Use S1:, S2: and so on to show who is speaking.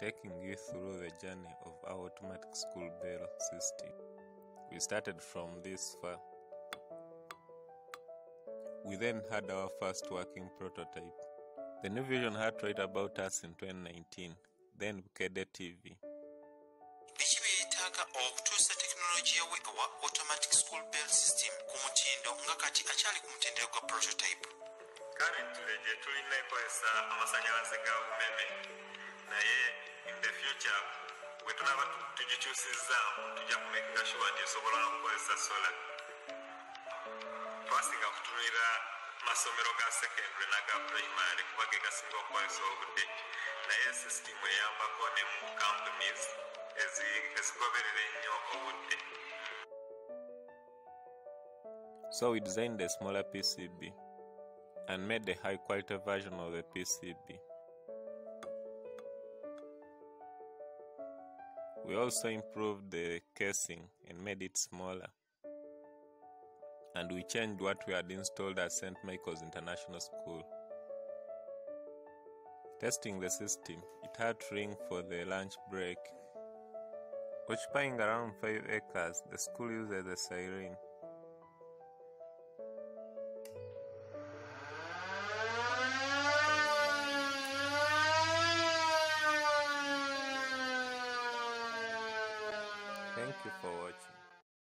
S1: taking you through the journey of our automatic school bell system. We started from this far. We then had our first working prototype. The new vision had write about us in 2019, then Bukedde TV.
S2: Biki byetaaga okutuusa tekinologiya we owa automatic school bell system ku mutindo nga kati akyali ku mutendera gwa prototype
S3: currently gye tulina ekozesa amasanyalaze ga bumeme naye in the future bwe tunaba tu- tugikyusizaamu tujja kumekinga sure nti esobola n'okukozesa sola. Twasinga kutunulira masomero ga secondary naga primary kuba ge gasinga okukozesa obudde naye sisitimu eyambako ne mu companies
S1: So we designed a smaller PCB and made a high quality version of the PCB. We also improved the casing and made it smaller. And we changed what we had installed at St. Michael's International School. Testing the system, it had ring for the lunch break. Occupying around five acres, the school uses a siren. Thank you for watching.